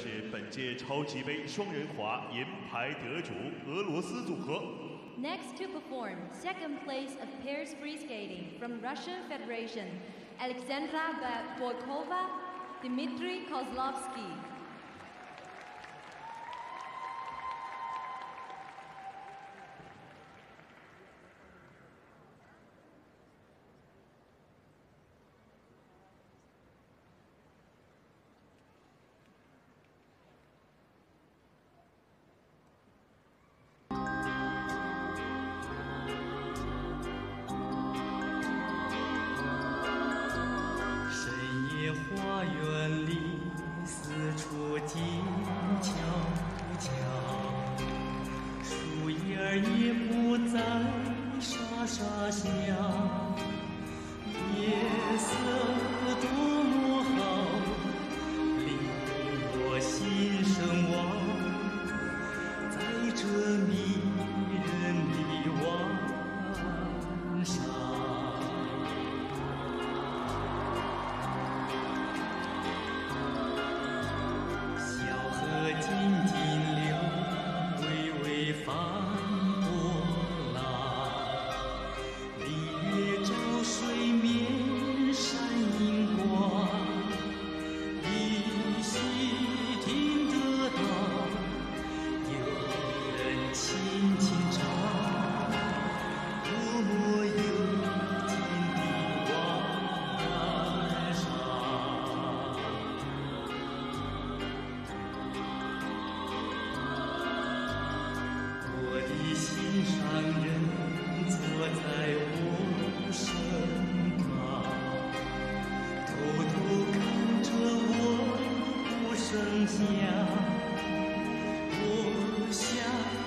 是本届超级杯双人滑银牌得主俄罗斯组合。Next to perform, second place of pairs free skating from Russian Federation, Alexandra Bobrovkova, Dmitry Kozlovsky. 茶香想我想